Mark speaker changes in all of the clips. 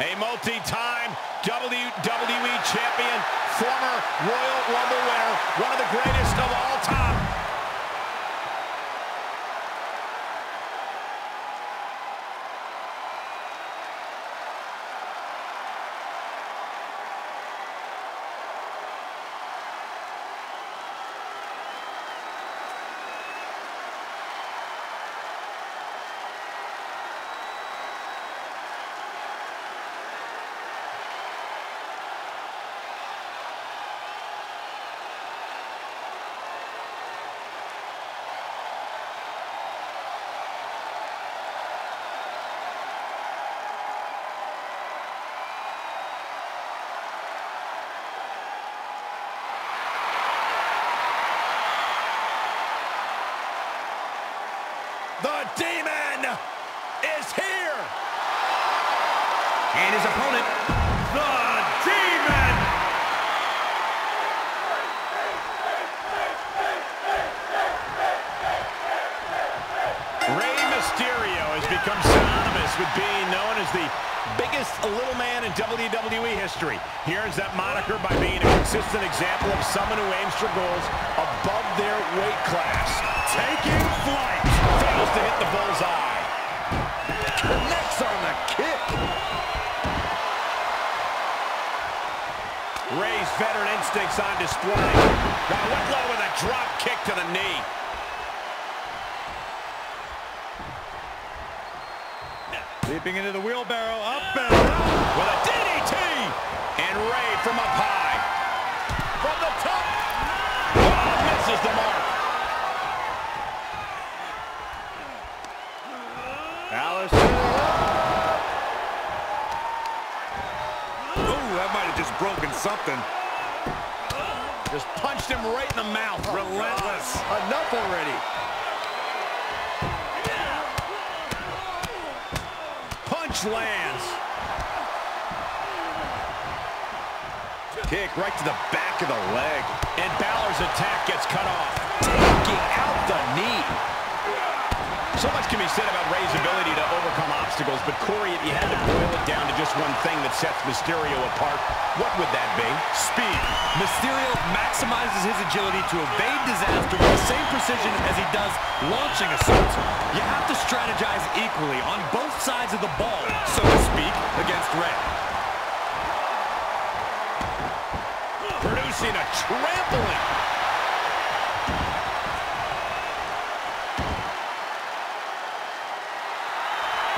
Speaker 1: A multi-time WWE champion, former Royal Rumble winner, one of the greatest of all time. The Demon is here!
Speaker 2: And his opponent, The Demon!
Speaker 1: Rey Mysterio has become synonymous with being known as the biggest little man in WWE history. He earns that moniker by being a consistent example of someone who aims for goals above their weight class.
Speaker 2: Taking flight!
Speaker 1: Veteran instincts on display. Now Whitlow with a drop kick to the knee.
Speaker 2: Leaping into the wheelbarrow, up and out!
Speaker 1: With a DDT! And Rey from up high. From the top. Oh, misses the mark.
Speaker 2: Allison. Ooh, that might have just broken something.
Speaker 1: Just punched him right in the mouth.
Speaker 2: Oh, Relentless.
Speaker 1: Enough already. Punch lands. Kick right to the back of the leg. And Balor's attack gets cut off. Taking out the knee. So much can be said about Rey's ability obstacles, but Corey, if you had to boil it down to just one thing that sets Mysterio apart, what would that be?
Speaker 3: Speed. Mysterio maximizes his agility to evade disaster with the same precision as he does launching assaults. You have to strategize equally on both sides of the ball, so to speak, against Rey.
Speaker 1: Producing a trampling.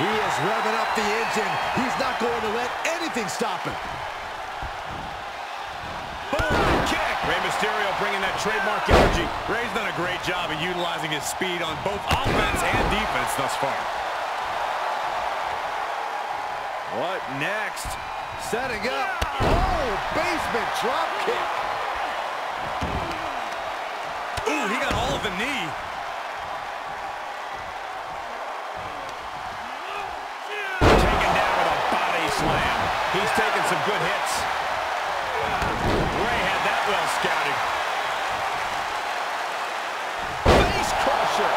Speaker 4: He is revving up the engine. He's not going to let anything stop him.
Speaker 1: Boom, kick. Rey Mysterio bringing that trademark energy.
Speaker 3: Rey's done a great job of utilizing his speed on both offense and defense thus far.
Speaker 4: What next? Setting up. Oh, basement drop kick.
Speaker 3: Ooh, he got all of the knee.
Speaker 1: Slam. He's taking some good hits. Rey had that well scouted. Face crusher.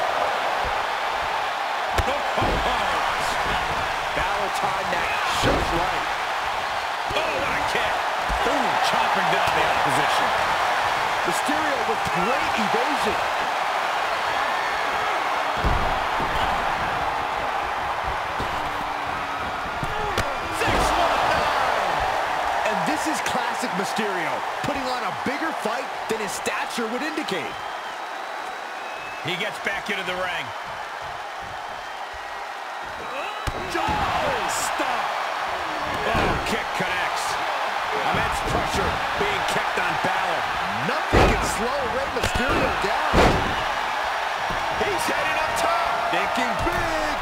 Speaker 1: Balor timed that just right. Oh, what a kick. Ooh, chopping down the opposition.
Speaker 4: Mysterio with great evasion. Mysterio, putting on a bigger fight than his stature would indicate.
Speaker 1: He gets back into the ring.
Speaker 4: Oh, stop.
Speaker 1: Oh, kick connects. Immense pressure being kept on Balor.
Speaker 4: Nothing can slow Rey Mysterio down.
Speaker 1: He's heading up top.
Speaker 4: Thinking big.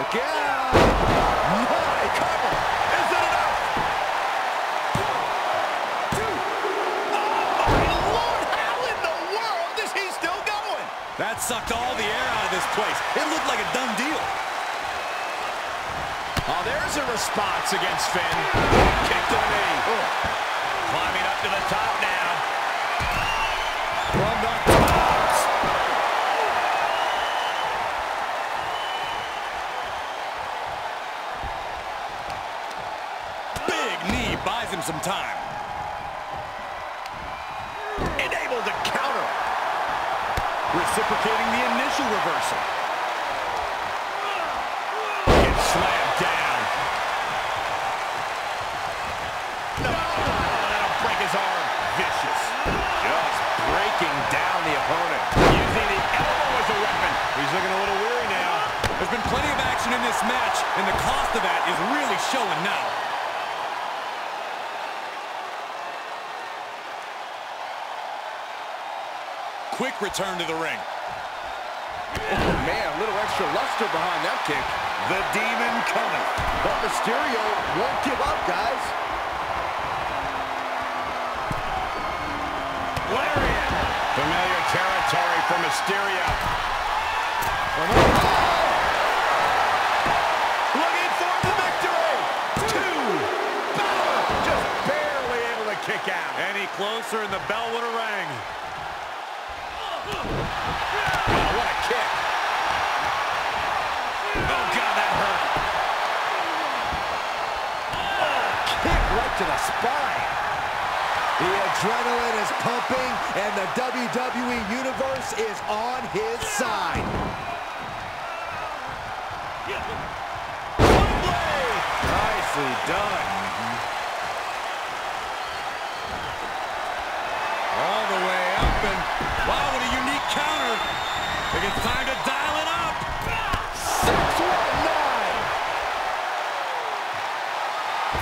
Speaker 4: Look out. My cover.
Speaker 1: Is it enough? Oh, my Lord, how in the world is he still going?
Speaker 3: That sucked all the air out of this place. It looked like a done deal.
Speaker 1: Oh, there's a response against Finn. Kick to the knee. Climbing up to the top now.
Speaker 3: Some time.
Speaker 1: And able to counter.
Speaker 3: Reciprocating the initial reversal.
Speaker 1: Gets slammed down. No, that'll break his arm. Vicious. Just breaking down the opponent. Using the elbow as a weapon.
Speaker 2: He's looking a little weary now.
Speaker 3: There's been plenty of action in this match, and the cost of that is really showing now. Quick return to the ring.
Speaker 4: Oh, man, a little extra luster behind that kick.
Speaker 3: The Demon coming.
Speaker 4: But Mysterio won't give up, guys.
Speaker 1: Lariat. Familiar territory for Mysterio. Looking for the victory. Two. Just barely able to kick out.
Speaker 2: Any closer and the bell would have rang.
Speaker 1: Oh, what a kick. Oh, God, that hurt.
Speaker 4: Oh, kick right to the spine. The adrenaline is pumping, and the WWE Universe is on his side.
Speaker 2: Nicely done.
Speaker 3: All the way up, and wow, what a unique counter. I think it's time to dial it up.
Speaker 4: 619.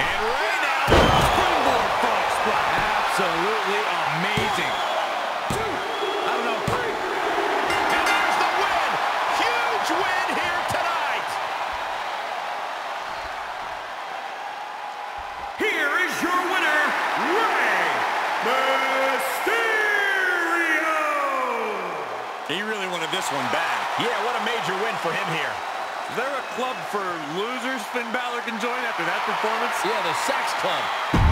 Speaker 1: And right now, springboard frog splash. Absolutely amazing. I don't know, three. And there's the win. Huge win here tonight.
Speaker 2: Here is your winner, Rey Mysterio!
Speaker 3: He really wanted this one bad.
Speaker 1: Yeah, what a major win for him here.
Speaker 2: Is there a club for losers Finn Balor can join after that performance?
Speaker 1: Yeah, the Sex Club.